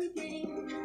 and.